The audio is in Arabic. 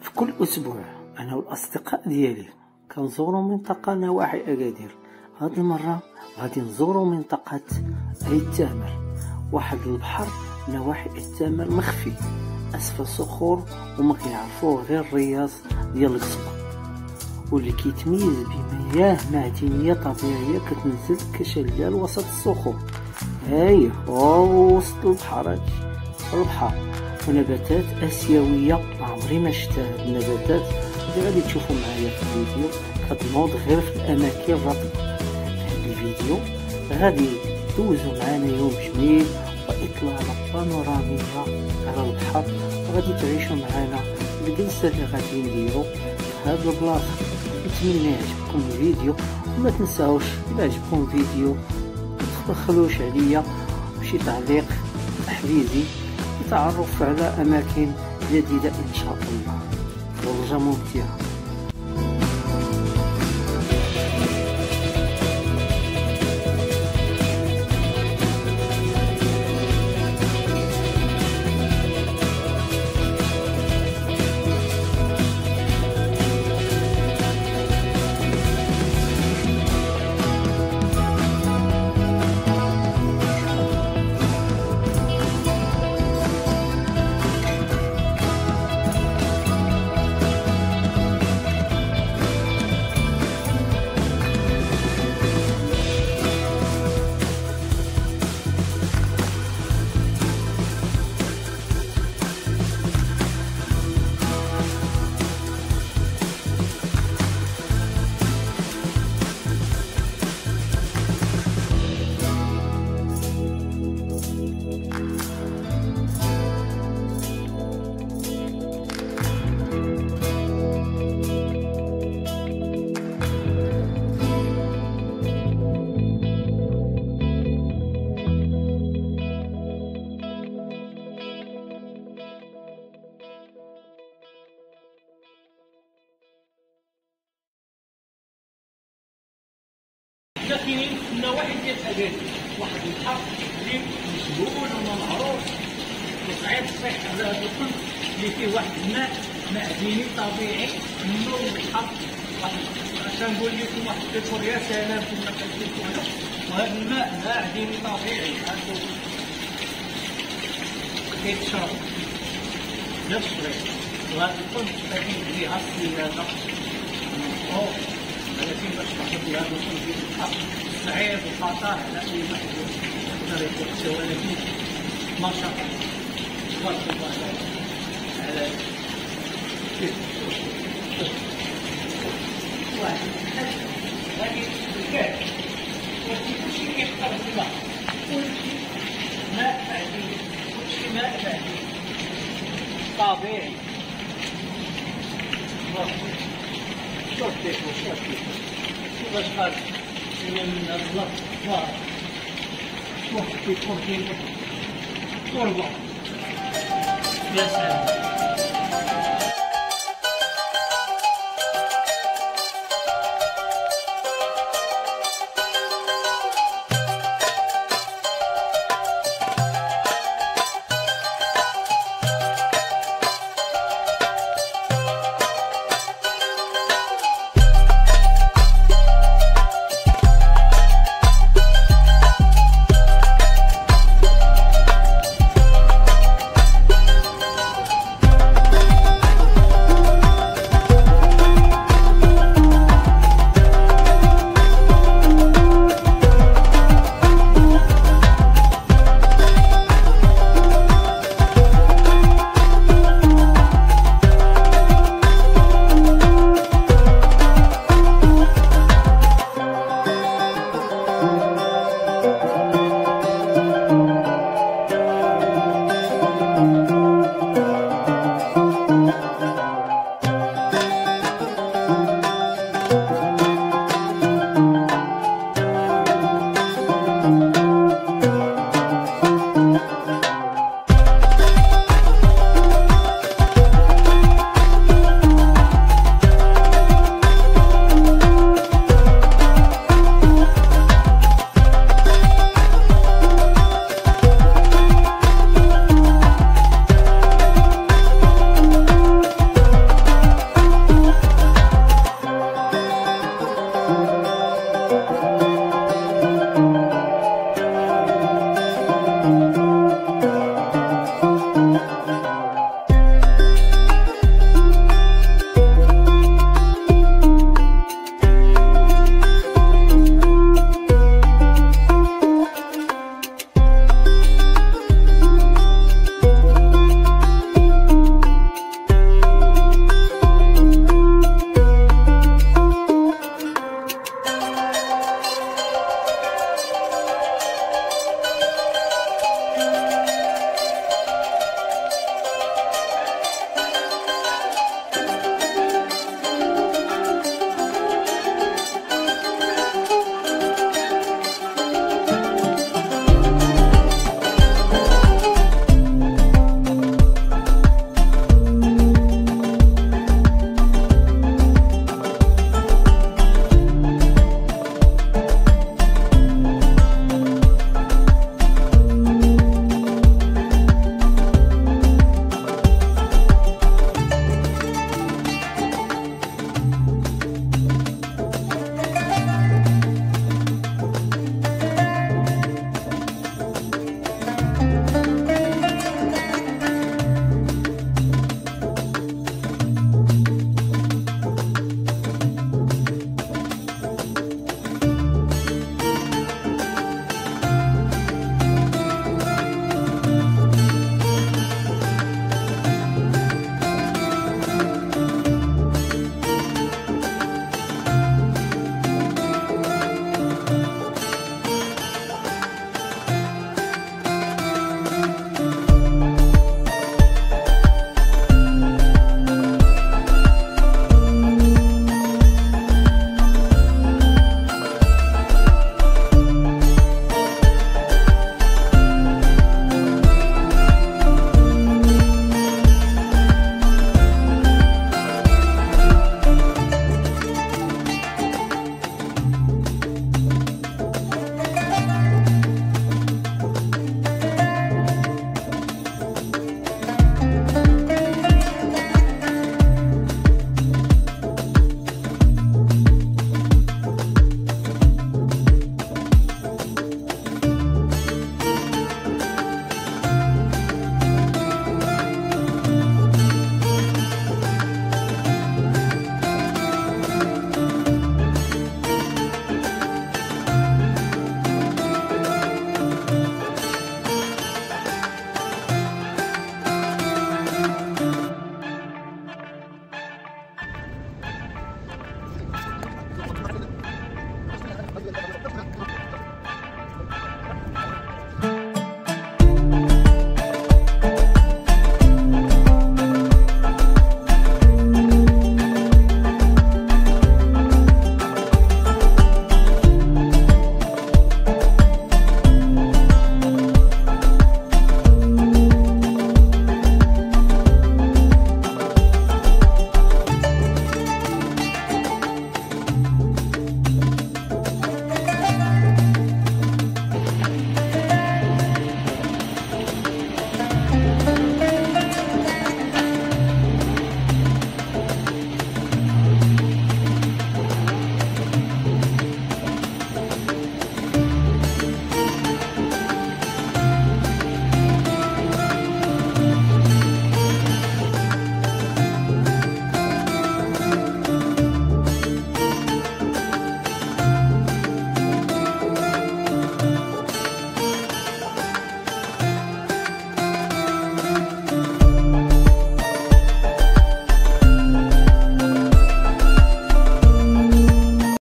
في كل أسبوع أنا والأصدقاء ديالي كنزورو منطقة نواحي أكادير. هاد المرة غادي نزورو منطقة التامر واحد البحر نواحي التامر مخفي أسفل صخور وما كيعرفوه غير الرياض ديال القصبة واللي كيتميز بمياه معدنية طبيعية كتنزل كشلال وسط الصخور. هاي هو وسط البحر البحر. ونباتات آسيوية عمري ما شفتها النباتات. اللي غادي تشوفوا معايا في الفيديو كتنوض غير في الأماكن الرطبة. في الفيديو غادي دوزوا معنا يوم جميل وإطلالة بانورامية على البحر وغادي تعيشوا معنا الجلسة اللي غادي نديرو في هذا البلاصة. نتمنى يعجبكم الفيديو وما تنساوش الا عجبكم الفيديو متبخلوش عليا. بشي تعليق تحفيزي. للتعرف على أماكن جديدة إن شاء الله. ورجة ممتعة. كاينين في النواحي ديال اكادير واحد البحر اللي مجهول وما معروف وصعيب الصحة على هذا الكل اللي فيه واحد الماء معدني طبيعي منه البحر عشان نقول لكم واحد البيكور يا سلام كما كتشوفوا وهذا الماء معدني طبيعي. كيتشرب نفس الشيء وهذا الكل غادي يجي اصلي هذا ولكن تاخذ هذا الكل في الحق صعيب وخطر على اي محدود يقدر يكون سواء لكن ما شاء الله تبارك الله على واحد هذه الكاد كل شيء في الماء كل شيء ماء بعدين كل شيء ماء بعدين طبيعي ってこうしたっていうか昔から自然になるのはまあもう結構変化するところがいらっします